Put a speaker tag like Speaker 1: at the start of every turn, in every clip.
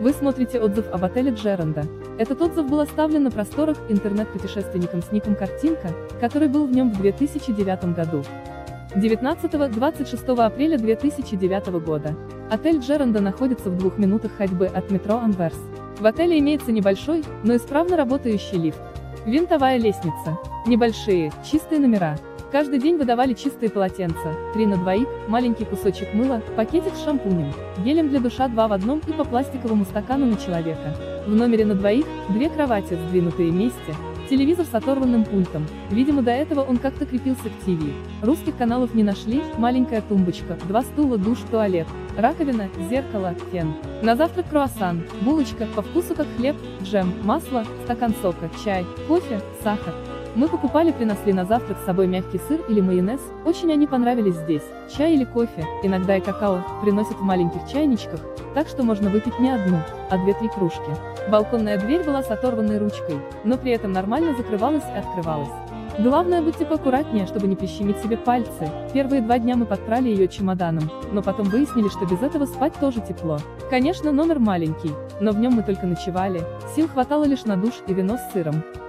Speaker 1: Вы смотрите отзыв об отеле Джеранда. Этот отзыв был оставлен на просторах интернет-путешественником с ником Картинка, который был в нем в 2009 году. 19-26 апреля 2009 года. Отель Джеранда находится в двух минутах ходьбы от метро Анверс. В отеле имеется небольшой, но исправно работающий лифт. Винтовая лестница. Небольшие, чистые номера. Каждый день выдавали чистые полотенца, три на двоих, маленький кусочек мыла, пакетик с шампунем, гелем для душа два в одном и по пластиковому стакану на человека. В номере на двоих, две кровати, сдвинутые вместе, телевизор с оторванным пультом, видимо до этого он как-то крепился к ТВ. Русских каналов не нашли, маленькая тумбочка, два стула, душ, туалет, раковина, зеркало, фен. На завтрак круассан, булочка, по вкусу как хлеб, джем, масло, стакан сока, чай, кофе, сахар. Мы покупали принесли на завтрак с собой мягкий сыр или майонез, очень они понравились здесь. Чай или кофе, иногда и какао, приносят в маленьких чайничках, так что можно выпить не одну, а две-три кружки. Балконная дверь была с оторванной ручкой, но при этом нормально закрывалась и открывалась. Главное будьте поаккуратнее, чтобы не прищемить себе пальцы. Первые два дня мы подправили ее чемоданом, но потом выяснили, что без этого спать тоже тепло. Конечно, номер маленький, но в нем мы только ночевали, сил хватало лишь на душ и вино с сыром.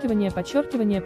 Speaker 1: подчеркивание, подчеркивание,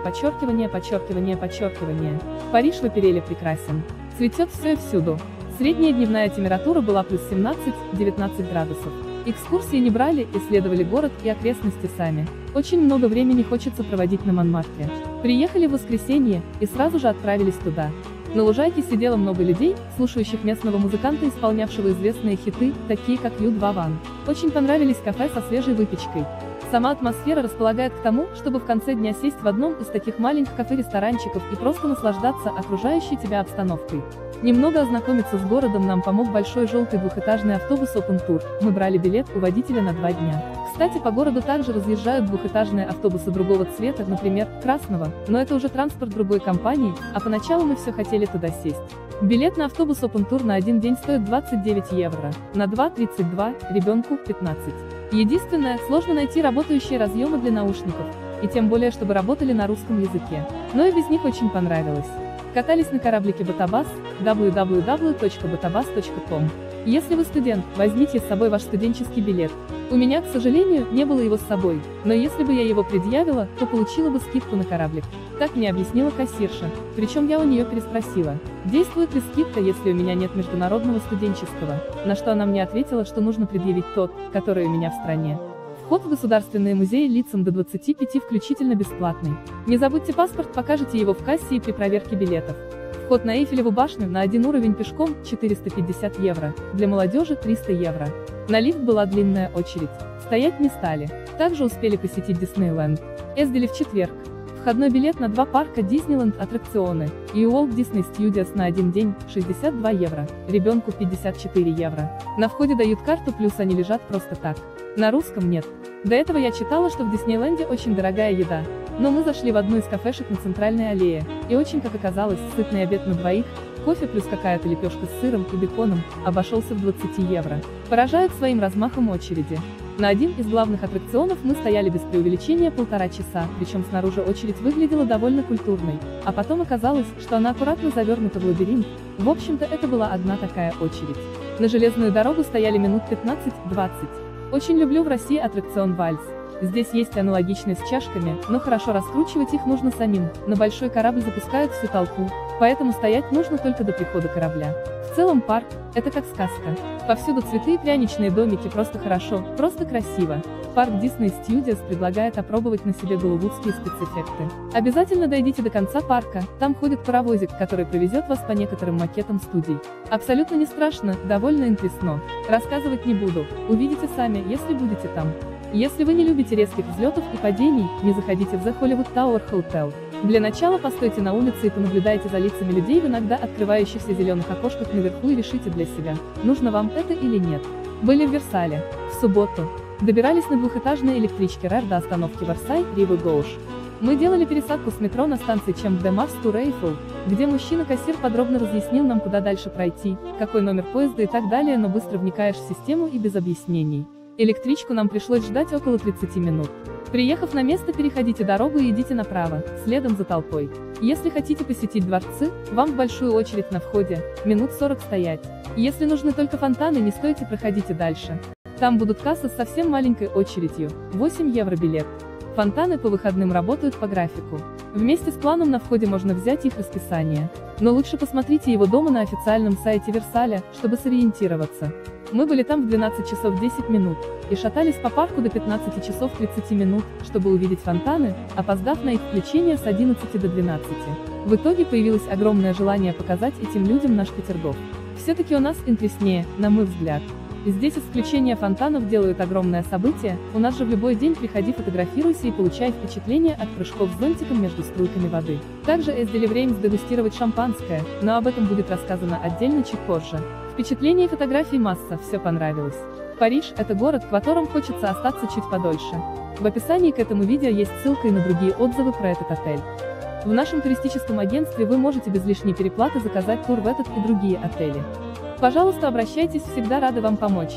Speaker 1: подчеркивание, подчеркивание. Париж в Эпереле прекрасен. Цветет все и всюду. Средняя дневная температура была плюс 17-19 градусов. Экскурсии не брали, исследовали город и окрестности сами. Очень много времени хочется проводить на Монмартре. Приехали в воскресенье, и сразу же отправились туда. На лужайке сидело много людей, слушающих местного музыканта, исполнявшего известные хиты, такие как Ю-2 Ван. Очень понравились кафе со свежей выпечкой. Сама атмосфера располагает к тому, чтобы в конце дня сесть в одном из таких маленьких кафе-ресторанчиков и просто наслаждаться окружающей тебя обстановкой. Немного ознакомиться с городом нам помог большой желтый двухэтажный автобус Open Tour, мы брали билет у водителя на два дня. Кстати, по городу также разъезжают двухэтажные автобусы другого цвета, например, красного, но это уже транспорт другой компании, а поначалу мы все хотели туда сесть. Билет на автобус Open Tour на один день стоит 29 евро, на 2 – 32, ребенку – 15. Единственное, сложно найти работающие разъемы для наушников, и тем более, чтобы работали на русском языке. Но и без них очень понравилось. Катались на кораблике Батабас, www.batabas.com. Если вы студент, возьмите с собой ваш студенческий билет. У меня, к сожалению, не было его с собой, но если бы я его предъявила, то получила бы скидку на кораблик. Так мне объяснила кассирша, причем я у нее переспросила, действует ли скидка, если у меня нет международного студенческого, на что она мне ответила, что нужно предъявить тот, который у меня в стране. Вход в государственные музеи лицам до 25 включительно бесплатный. Не забудьте паспорт, покажите его в кассе и при проверке билетов. Вход на Эйфелеву башню на один уровень пешком 450 евро, для молодежи 300 евро. На лифт была длинная очередь. Стоять не стали. Также успели посетить Диснейленд. Ездили в четверг. Входной билет на два парка Диснейленд аттракционы и Walt Disney Studios на один день 62 евро, ребенку 54 евро. На входе дают карту, плюс они лежат просто так. На русском нет. До этого я читала, что в Диснейленде очень дорогая еда, но мы зашли в одну из кафешек на центральной аллее, и очень, как оказалось, сытный обед на двоих, кофе плюс какая-то лепешка с сыром и беконом, обошелся в 20 евро. Поражают своим размахом очереди. На один из главных аттракционов мы стояли без преувеличения полтора часа, причем снаружи очередь выглядела довольно культурной, а потом оказалось, что она аккуратно завернута в лабиринт, в общем-то это была одна такая очередь. На железную дорогу стояли минут 15-20. Очень люблю в России аттракцион «Вальс». Здесь есть аналогичные с чашками, но хорошо раскручивать их нужно самим, на большой корабль запускают всю толпу, поэтому стоять нужно только до прихода корабля. В целом парк – это как сказка. Повсюду цветы и пряничные домики просто хорошо, просто красиво. Парк Disney Studios предлагает опробовать на себе голливудские спецэффекты. Обязательно дойдите до конца парка, там ходит паровозик, который провезет вас по некоторым макетам студий. Абсолютно не страшно, довольно интересно. Рассказывать не буду, увидите сами, если будете там. Если вы не любите резких взлетов и падений, не заходите в The Hollywood Tower Hotel. Для начала постойте на улице и понаблюдайте за лицами людей в иногда открывающихся зеленых окошках наверху и решите для себя, нужно вам это или нет. Были в Версале. В субботу. Добирались на двухэтажной электричке РЭР до остановки Варсай, Ривы Гоуш. Мы делали пересадку с метро на станции Чем Марс Тур Эйфел, где мужчина-кассир подробно разъяснил нам, куда дальше пройти, какой номер поезда и так далее, но быстро вникаешь в систему и без объяснений. Электричку нам пришлось ждать около 30 минут. Приехав на место, переходите дорогу и идите направо, следом за толпой. Если хотите посетить дворцы, вам в большую очередь на входе, минут 40 стоять. Если нужны только фонтаны, не стойте, проходите дальше. Там будут кассы с совсем маленькой очередью, 8 евро билет. Фонтаны по выходным работают по графику. Вместе с планом на входе можно взять их расписание. Но лучше посмотрите его дома на официальном сайте Версаля, чтобы сориентироваться. Мы были там в 12 часов 10 минут, и шатались по парку до 15 часов 30 минут, чтобы увидеть фонтаны, опоздав на их включение с 11 до 12. В итоге появилось огромное желание показать этим людям наш Петергоф. Все-таки у нас интереснее, на мой взгляд. Здесь исключение фонтанов делают огромное событие, у нас же в любой день приходи фотографируйся и получай впечатление от прыжков с зонтиком между струйками воды. Также ездили в Реймс дегустировать шампанское, но об этом будет рассказано отдельно чуть позже. Впечатлений и фотографий масса, все понравилось. Париж – это город, в котором хочется остаться чуть подольше. В описании к этому видео есть ссылка и на другие отзывы про этот отель. В нашем туристическом агентстве вы можете без лишней переплаты заказать тур в этот и другие отели. Пожалуйста, обращайтесь, всегда рады вам помочь.